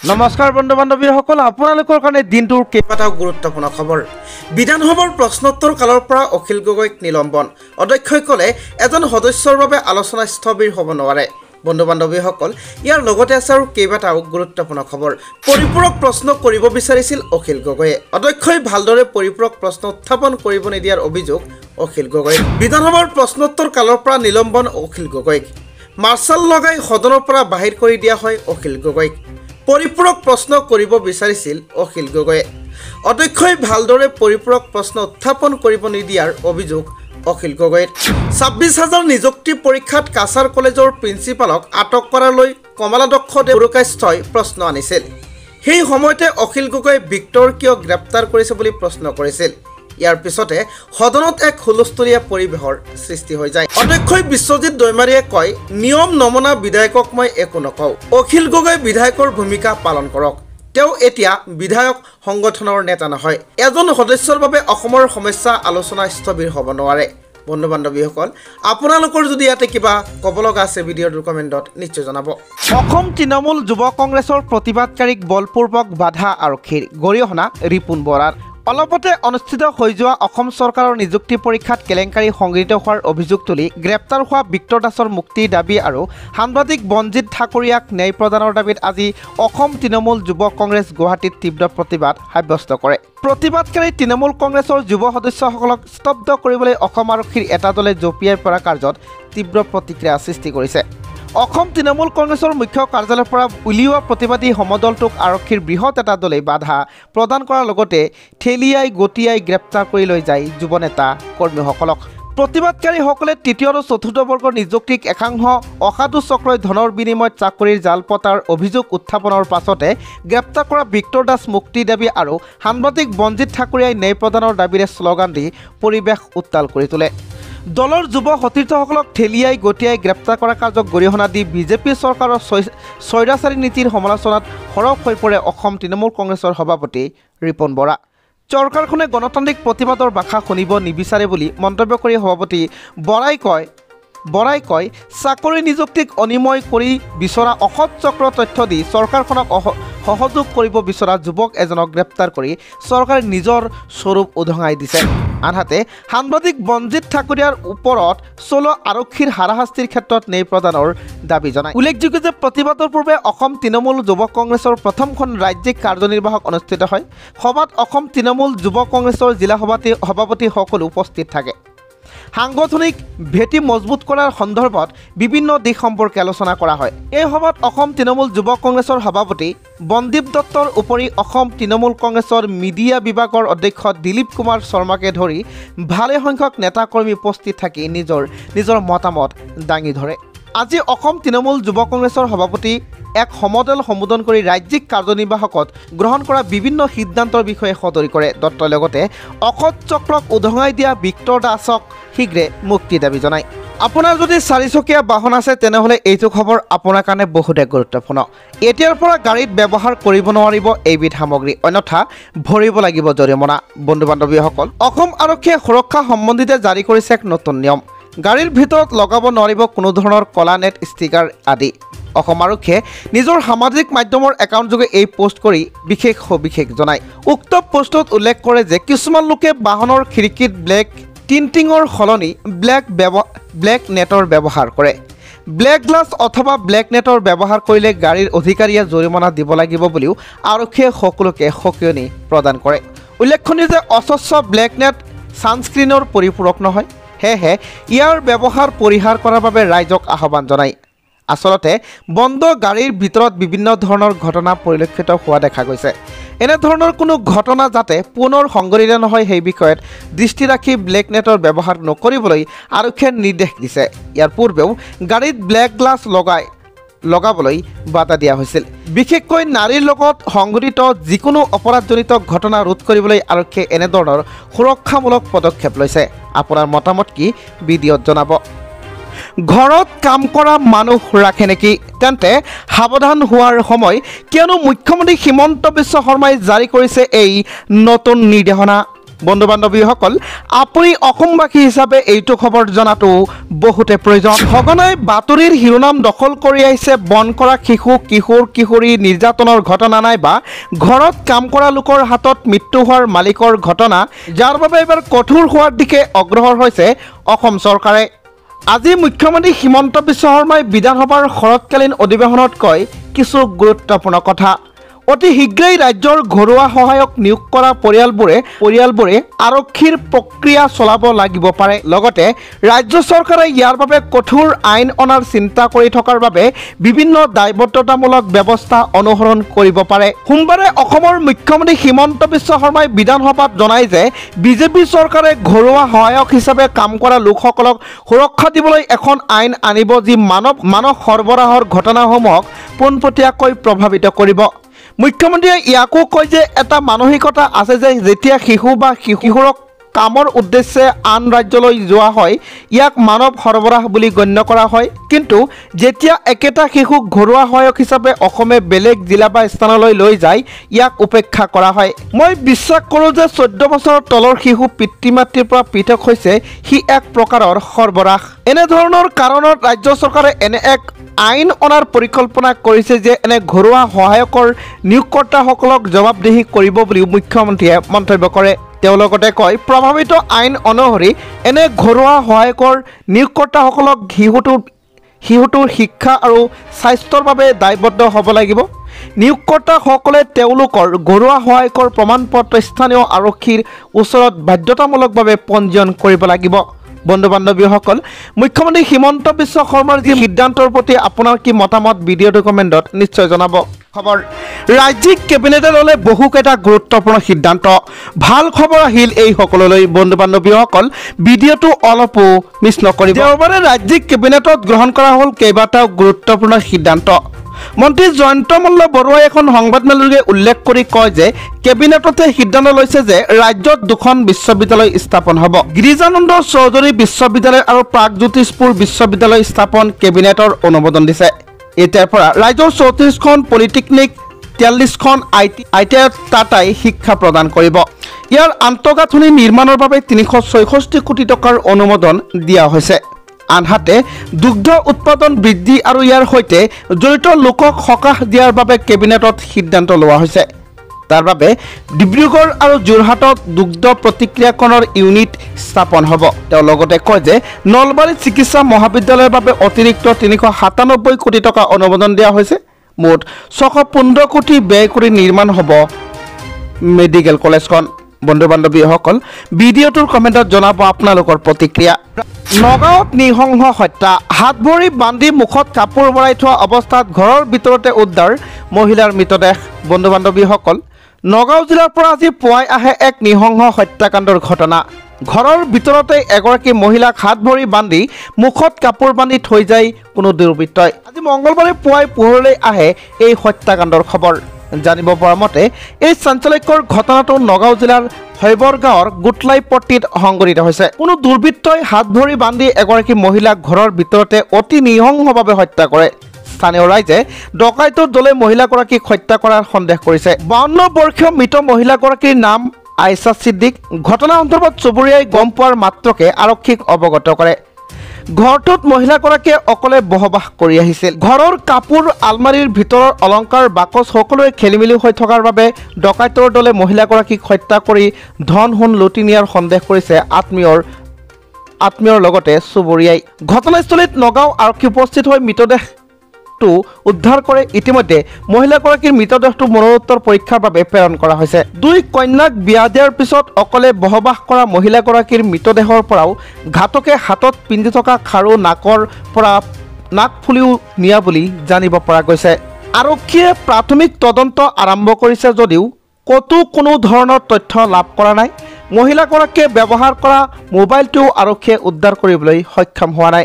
নমস্কাৰ বন্ধু বান্ধৱীসকল আপোনালোকৰ কাৰণে দিনটোৰ কেইবাটাও গুৰুত্বপূৰ্ণ খবৰ। বিধানসভাৰ প্ৰশ্নোত্তৰ কালৰ পৰা অখিল গগৈক নিলম্বন। অধ্যক্ষই ক'লে এজন সদস্যৰ বাবে আলোচনা স্থবিৰ হ'ব নোৱাৰে। বন্ধু বান্ধৱীসকল ইয়াৰ লগতে আছে আৰু কেইবাটাও গুৰুত্বপূৰ্ণ খবৰ। পৰিপূৰক প্ৰশ্ন কৰিব বিচাৰিছিল অখিল গগৈয়ে। অধ্যক্ষই ভালদৰে পৰিপূৰক প্ৰশ্ন উত্থাপন কৰিব নিদিয়াৰ অভিযোগ অখিল গগৈ বিধানসভাৰ প্ৰশ্নোত্তৰ কালৰ পৰা নিলম্বন অখিল গগৈক। মাৰ্চাল লগাই সদনৰ পৰা বাহিৰ কৰি দিয়া হয় অখিল গগৈক। পৰিপূৰক প্ৰশ্ন কৰিব বিচাৰিছিল অখিল গগৈয়ে। অধ্যক্ষই ভালদৰে পৰিপূৰক প্ৰশ্ন উত্থাপন কৰিব নিদিয়াৰ অভিযোগ অখিল গগৈৰ। ছাব্বিছ হাজাৰ নিযুক্তি পৰীক্ষাত কাছাৰ কলেজৰ প্ৰিন্সিপালক আটক কৰালৈ কমলাদক্ষ দেউৰুকাস্থই প্ৰশ্ন আনিছিল। সেই সময়তে অখিল গগৈয়ে বিক্টৰ কিয় গ্ৰেপ্তাৰ কৰিছে বুলি প্ৰশ্ন কৰিছিল। ইয়াৰ পিছতে সদনত এক হুলস্থলীয়া পৰিৱেশৰ সৃষ্টি হৈ যায়। অধ্যক্ষই বিশ্বজিৎ দৈমাৰীয়ে কয় নিয়ম নমনা বিধায়কক মই একো নকওঁ। অখিল গগৈ বিধায়কৰ ভূমিকা পালন কৰক। তেওঁ এতিয়া বিধায়ক সংগঠনৰ নেতা নহয়। এজন সদস্যৰ বাবে অসমৰ সমস্যা আলোচনা স্থবিৰ হ'ব নোৱাৰে। বন্ধু বান্ধৱীসকল আপোনালোকৰ যদি ইয়াতে কিবা ক'ব লগা আছে ভিডিঅ'টোৰ কমেণ্টত নিশ্চয় জনাব। অসম তৃণমূল যুৱ কংগ্ৰেছৰ প্ৰতিবাদকাৰীক বলপূৰ্বক বাধা আৰক্ষীৰ গৰিহণা ৰিপুণ বৰাৰ। অলপতে অনুষ্ঠিত হৈ যোৱা অসম চৰকাৰৰ নিযুক্তি পৰীক্ষাত কেলেংকাৰী সংঘটিত হোৱাৰ অভিযোগ তুলি গ্ৰেপ্তাৰ হোৱা বিক্টৰ দাসৰ মুক্তিৰ দাবী আৰু সাংবাদিক বনজিৎ ঠাকুৰীয়াক ন্যায় প্ৰদানৰ দাবীত আজি অসম তৃণমূল যুৱ কংগ্ৰেছ গুৱাহাটীত তীব্ৰ প্ৰতিবাদ সাব্যস্ত কৰে। প্ৰতিবাদকাৰী তৃণমূল কংগ্ৰেছৰ যুৱ সদস্যসকলক স্তব্ধ কৰিবলৈ অসম আৰক্ষীৰ এটা দলে জঁপিয়াই পৰা কাৰ্যত তীব্ৰ প্ৰতিক্ৰিয়া সৃষ্টি কৰিছে। অসম তৃণমূল কংগ্ৰেছৰ মুখ্য কাৰ্যালয়ৰ পৰা উলিওৱা প্ৰতিবাদী সমদলটোক আৰক্ষীৰ বৃহৎ এটা দলে বাধা প্ৰদান কৰাৰ লগতে ঠেলিয়াই গটিয়াই গ্ৰেপ্তাৰ কৰি লৈ যায় যুৱ নেতা কৰ্মীসকলক। প্ৰতিবাদকাৰীসকলে তৃতীয় আৰু চতুৰ্থ বৰ্গৰ নিযুক্তিক একাংশ অসাধু চক্ৰই ধনৰ বিনিময়ত চাকৰিৰ জাল পতাৰ অভিযোগ উত্থাপনৰ পাছতে গ্ৰেপ্তাৰ কৰা বিক্টৰ দাস মুক্তিৰ দাবী আৰু সাংবাদিক বনজিৎ ঠাকুৰীয়াই ন্যায় প্ৰদানৰ দাবীৰে শ্লোগান দি পৰিৱেশ উত্তাল কৰি তোলে। দলৰ যুৱ সতীৰ্থসকলক ঠেলিয়াই গটিয়াই গ্ৰেপ্তাৰ কৰা কাৰ্যক গৰিহণা দি বিজেপি চৰকাৰৰ স্বৈৰাচাৰী নীতিৰ সমালোচনাত সৰব হৈ পৰে অসম তৃণমূল কংগ্ৰেছৰ সভাপতি ৰিপন বৰা। চৰকাৰখনে গণতান্ত্ৰিক প্ৰতিবাদৰ ভাষা শুনিব নিবিচাৰে বুলি মন্তব্য কৰি সভাপতি বৰাই কয় বৰাই কয় চাকৰি নিযুক্তিক অনিময় কৰি বিচৰা অসৎ চক্ৰ তথ্য দি চৰকাৰখনক সহযোগ কৰিব বিচৰা যুৱক এজনক গ্ৰেপ্তাৰ কৰি চৰকাৰে নিজৰ স্বৰূপ উদঙাই দিছে। আনহাতে সাংবাদিক বনজিৎ ঠাকুৰীয়াৰ ওপৰত চলোৱা আৰক্ষীৰ হাৰাশাস্তিৰ ক্ষেত্ৰত ন্যায় প্ৰদানৰ দাবী জনায়। উল্লেখযোগ্য যে প্ৰতিবাদৰ পূৰ্বে অসম তৃণমূল যুৱ কংগ্ৰেছৰ প্ৰথমখন ৰাজ্যিক কাৰ্যনিৰ্বাহক অনুষ্ঠিত হয়। সভাত অসম তৃণমূল যুৱ কংগ্ৰেছৰ জিলা সভাপতি সভাপতিসকলো উপস্থিত থাকে। সাংগঠনিক ভেটি মজবুত কৰাৰ সন্দৰ্ভত বিভিন্ন দিশ সম্পৰ্কে আলোচনা কৰা হয়। এই সভাত অসম তৃণমূল যুৱ কংগ্ৰেছৰ সভাপতি বন্দীপ দত্তৰ উপৰি অসম তৃণমূল কংগ্ৰেছৰ মিডিয়া বিভাগৰ অধ্যক্ষ দিলীপ কুমাৰ শৰ্মাকে ধৰি ভালেসংখ্যক নেতাকৰ্মী উপস্থিত থাকি নিজৰ নিজৰ মতামত দাঙি ধৰে। আজি অসম তৃণমূল যুৱ কংগ্ৰেছৰ সভাপতি এক সমদল সম্বোধন কৰি ৰাজ্যিক কাৰ্যনিৰ্বাহকত গ্ৰহণ কৰা বিভিন্ন সিদ্ধান্তৰ বিষয়ে সদৰি কৰে। দত্তই লগতে অসৎ চক্ৰক উদঙাই দিয়া বিক্টৰ দাসক শীঘ্ৰে মুক্তি দাবী জনায়। আপোনাৰ যদি চাৰিচকীয়া বাহন আছে তেনেহ'লে এইটো খবৰ আপোনাৰ কাৰণে বহুতে গুৰুত্বপূৰ্ণ। এতিয়াৰ পৰা গাড়ীত ব্যৱহাৰ কৰিব নোৱাৰিব এইবিধ সামগ্ৰী অন্যথা ভৰিব লাগিব জৰিমনা। বন্ধু বান্ধৱীসকল অসম আৰক্ষীয়ে সুৰক্ষা সম্বন্ধিতে জাৰি কৰিছে এক নতুন নিয়ম। গাড়ীৰ ভিতৰত লগাব নোৱাৰিব কোনো ধৰণৰ কলা নেট ষ্টিকাৰ আদি। অসম আৰক্ষীয়ে নিজৰ সামাজিক মাধ্যমৰ একাউণ্টযোগে এই পোষ্ট কৰি বিশেষ সবিশেষ জনায়। উক্ত পোষ্টত উল্লেখ কৰে যে কিছুমান লোকে বাহনৰ খিৰিকীত ব্লেক টিণ্টিঙৰ সলনি ব্লেক ব্লেক নেটৰ ব্যৱহাৰ কৰে। ব্লেক গ্লাছ অথবা ব্লেক নেটৰ ব্যৱহাৰ কৰিলে গাড়ীৰ অধিকাৰীয়ে জৰিমনা দিব লাগিব বুলিও আৰক্ষীয়ে সকলোকে সকিয়নি প্ৰদান কৰে। উল্লেখনীয় যে অস্বচ্ছ ব্লেক নেট ছানস্ক্ৰীনৰ পৰিপূৰক নহয়। সেয়েহে ইয়াৰ ব্যৱহাৰ পৰিহাৰ কৰাৰ বাবে ৰাইজক আহ্বান জনায়। আচলতে বন্ধ গাড়ীৰ ভিতৰত বিভিন্ন ধৰণৰ ঘটনা পৰিলক্ষিত হোৱা দেখা গৈছে। এনেধৰণৰ কোনো ঘটনা যাতে পুনৰ সংঘটিত নহয় সেই বিষয়ত দৃষ্টি ৰাখি ব্লেক নেটৰ ব্যৱহাৰ নকৰিবলৈ আৰক্ষীয়ে নিৰ্দেশ দিছে। ইয়াৰ পূৰ্বেও গাড়ীত ব্লেক গ্লাছ লগাই লগাবলৈ বাধা দিয়া হৈছিল। বিশেষকৈ নাৰীৰ লগত সংঘটিত যিকোনো অপৰাধজনিত ঘটনা ৰোধ কৰিবলৈ আৰক্ষীয়ে এনেধৰণৰ সুৰক্ষামূলক পদক্ষেপ লৈছে। আপোনাৰ মতামত কি? ভিডিঅ'ত জনাব। ঘৰত কাম কৰা মানুহ ৰাখে নেকি? তেন্তে সাৱধান হোৱাৰ সময় কিয়নো মুখ্যমন্ত্ৰী হিমন্ত বিশ্ব শৰ্মাই জাৰি কৰিছে এই নতুন নিৰ্দেশনা। বন্ধু বান্ধৱীসকল আপুনি অসমবাসী হিচাপে এইটো খবৰ জনাটো বহুতে প্ৰয়োজন। সঘনাই বাতৰিৰ শিৰোনাম দখল কৰি আহিছে বন কৰা শিশু কিশোৰ কিশোৰী নিৰ্যাতনৰ ঘটনা নাইবা ঘৰত কাম কৰা লোকৰ হাতত মৃত্যু হোৱাৰ মালিকৰ ঘটনা যাৰ বাবে এইবাৰ কঠোৰ হোৱাৰ দিশে অগ্ৰসৰ হৈছে অসম চৰকাৰে। আজি মুখ্যমন্ত্ৰী হিমন্ত বিশ্ব শৰ্মাই বিধানসভাৰ শৰৎকালীন অধিৱেশনত কয় কিছু গুৰুত্বপূৰ্ণ কথা। অতি শীঘ্ৰেই ৰাজ্যৰ ঘৰুৱা সহায়ক নিয়োগ কৰা পৰিয়ালবোৰে পৰিয়ালবোৰে আৰক্ষীৰ প্ৰক্ৰিয়া চলাব লাগিব পাৰে। লগতে ৰাজ্য চৰকাৰে ইয়াৰ বাবে কঠোৰ আইন অনাৰ চিন্তা কৰি থকাৰ বাবে বিভিন্ন দায়বদ্ধতামূলক ব্যৱস্থা অনুসৰণ কৰিব পাৰে। সোমবাৰে অসমৰ মুখ্যমন্ত্ৰী হিমন্ত বিশ্ব শৰ্মাই বিধানসভাত জনায় যে বিজেপি চৰকাৰে ঘৰুৱা সহায়ক হিচাপে কাম কৰা লোকসকলক সুৰক্ষা দিবলৈ এখন আইন আনিব যি মানৱ মানৱ সৰবৰাহৰ ঘটনাসমূহক পোনপটীয়াকৈ প্ৰভাৱিত কৰিব। মুখ্যমন্ত্ৰীয়ে ইয়াকো কয় যে এটা মানসিকতা আছে যে যেতিয়া শিশু বা শিশু- কিশোৰক কামৰ উদ্দেশ্যে আন ৰাজ্যলৈ যোৱা হয় ইয়াক মানৱ সৰবৰাহ বুলি গণ্য কৰা হয়। কিন্তু যেতিয়া একেটা শিশুক ঘৰুৱা সহায়ক হিচাপে অসমে বেলেগ জিলা বা স্থানলৈ লৈ যায় ইয়াক উপেক্ষা কৰা হয়। মই বিশ্বাস কৰোঁ যে চৈধ্য বছৰৰ তলৰ শিশু পিতৃ মাতৃৰ পৰা পৃথক হৈছে সি এক প্ৰকাৰৰ সৰবৰাহ। এনেধৰণৰ কাৰণত ৰাজ্য চৰকাৰে এনে এক আইন অনাৰ পৰিকল্পনা কৰিছে যে এনে ঘৰুৱা সহায়কৰ নিয়োগকৰ্তাসকলক জবাবদিহি কৰিব বুলিও মুখ্যমন্ত্ৰীয়ে মন্তব্য কৰে। তেওঁ লগতে কয় প্ৰভাৱিত আইন অনুসৰি এনে ঘৰুৱা সহায়কৰ নিয়োগকৰ্তাসকলক শিশুটোৰ শিশুটোৰ শিক্ষা আৰু স্বাস্থ্যৰ বাবে দায়বদ্ধ হ'ব লাগিব। নিয়োগকৰ্তাসকলে তেওঁলোকৰ ঘৰুৱা সহায়কৰ প্ৰমাণ পত্ৰ স্থানীয় আৰক্ষীৰ ওচৰত বাধ্যতামূলকভাৱে পঞ্জীয়ন কৰিব লাগিব। বন্ধু বান্ধৱীসকল মুখ্যমন্ত্ৰী হিমন্ত বিশ্ব শৰ্মাৰ যি সিদ্ধান্তৰ প্ৰতি আপোনাৰ কি মতামত ভিডিঅ'টো কমেণ্টত নিশ্চয় জনাব। খবৰ ৰাজ্যিক কেবিনেটে ল'লে বহুকেইটা গুৰুত্বপূৰ্ণ সিদ্ধান্ত। ভাল খবৰ আহিল এই সকললৈ বন্ধু বান্ধৱীসকল ভিডিঅ'টো অলপো মিছ নকৰিব। দেওবাৰে ৰাজ্যিক কেবিনেটত গ্ৰহণ কৰা হ'ল কেইবাটাও গুৰুত্বপূৰ্ণ সিদ্ধান্ত। মন্ত্ৰী জয়ন্ত মল্ল বৰুৱাই এখন সংবাদমেলযোগে উল্লেখ কৰি কয় যে কেবিনেটতে সিদ্ধান্ত লৈছে যে ৰাজ্যত দুখন বিশ্ববিদ্যালয় স্থাপন হ'ব। গিৰিজানন্দ চৌধুৰী বিশ্ববিদ্যালয় আৰু প্ৰাগজ্যোতিষপুৰ বিশ্ববিদ্যালয় স্থাপন কেবিনেটৰ অনুমোদন দিছে। এতিয়াৰ পৰা ৰাজ্যৰ চৌত্ৰিছখন পলিটেকনিক তিয়াল্লিছখন আই টি আই টি আইত টাটাই শিক্ষা প্ৰদান কৰিব। ইয়াৰ আন্তঃগাঁথনি নিৰ্মাণৰ বাবে তিনিশ ছয়ষষ্ঠি কোটি টকাৰ অনুমোদন দিয়া হৈছে। আনহাতে দুগ্ধ উৎপাদন বৃদ্ধি আৰু ইয়াৰ সৈতে জড়িত লোকক সকাহ দিয়াৰ বাবে কেবিনেটত সিদ্ধান্ত লোৱা হৈছে। তাৰ বাবে ডিব্ৰুগড় আৰু যোৰহাটত দুগ্ধ প্ৰতিক্ৰিয়াকৰণৰ ইউনিট স্থাপন হ'ব। তেওঁ লগতে কয় যে নলবাৰী চিকিৎসা মহাবিদ্যালয়ৰ বাবে অতিৰিক্ত তিনিশ সাতানব্বৈ কোটি টকা অনুমোদন দিয়া হৈছে। মুঠ ছশ পোন্ধৰ কোটি ব্যয় কৰি নিৰ্মাণ হ'ব মেডিকেল কলেজখন। বন্ধু বান্ধৱীসকল ভিডিঅ'টোৰ কমেণ্টত জনাব আপোনালোকৰ প্ৰতিক্ৰিয়া। নগাঁৱত নৃশংস হত্যা হাত ভৰি বান্ধি মুখত কাপোৰ ভৰাই থোৱা অৱস্থাত ঘৰৰ ভিতৰতে উদ্ধাৰ মহিলাৰ মৃতদেহ। বন্ধু বান্ধৱীসকল নগাঁও জিলাৰ পৰা আজি পুৱাই আহে এক নৃশংস হত্যাকাণ্ডৰ ঘটনা। ঘৰৰ ভিতৰতে এগৰাকী মহিলাক হাত ভৰি বান্ধি মুখত কাপোৰ বান্ধি থৈ যায় কোনো দুৰ্বৃত্তই। আজি মঙলবাৰে পুৱাই পোহৰলৈ আহে এই হত্যাকাণ্ডৰ খবৰ। জানিব পৰা মতে এই চাঞ্চল্যকৰ ঘটনাটো নগাঁও জিলাৰ শৈবৰ গাঁৱৰ গোটলাইপট্টিত সংঘটিত হৈছে। কোনো দুৰ্বৃত্তই হাত ভৰি বান্ধি এগৰাকী মহিলাক ঘৰৰ ভিতৰতে অতি নৃশংসভাৱে হত্যা কৰে। স্থানীয় ৰাইজে ডকাইতৰ দলে মহিলাগৰাকীক হত্যা কৰাৰ সন্দেহ কৰিছে। বাৱন্ন বৰ্ষীয় মৃত মহিলাগৰাকীৰ নাম আইছা ছিদ্দিক ঘটনা সন্দৰ্ভত চুবুৰীয়াই গম পোৱাৰ মাত্ৰকে আৰক্ষীক অৱগত কৰে। ঘৰটোত মহিলাগৰাকীয়ে অকলে বসবাস কৰি আহিছিল। ঘৰৰ কাপোৰ আলমাৰীৰ ভিতৰৰ অলংকাৰ বাকচ সকলোৱে খেলি মেলি হৈ থকাৰ বাবে ডকাইতৰ দলে মহিলাগৰাকীক হত্যা কৰি ধন সোণ লুটি নিয়াৰ সন্দেহ কৰিছে আত্মীয়ৰ আত্মীয়ৰ লগতে চুবুৰীয়াই। ঘটনাস্থলীত নগাঁও আৰক্ষী উপস্থিত হৈ মৃতদেহটো উদ্ধাৰ কৰে ইতিমধ্যে। মহিলাগৰাকীৰ মৃতদেহটো মৰণোত্তৰ পৰীক্ষাৰ বাবে প্ৰেৰণ কৰা হৈছে। দুই কন্যাক বিয়া দিয়াৰ পিছত অকলে বসবাস কৰা মহিলাগৰাকীৰ মৃতদেহৰ পৰাও ঘাতকে হাতত পিন্ধি থকা খাৰু নাকৰ পৰা নাক ফুলিও নিয়া বুলি জানিব পৰা গৈছে। আৰক্ষীয়ে প্ৰাথমিক তদন্ত আৰম্ভ কৰিছে যদিও ক'তো কোনো ধৰণৰ তথ্য লাভ কৰা নাই। মহিলাগৰাকীয়ে ব্যৱহাৰ কৰা মোবাইলটোও আৰক্ষীয়ে উদ্ধাৰ কৰিবলৈ সক্ষম হোৱা নাই।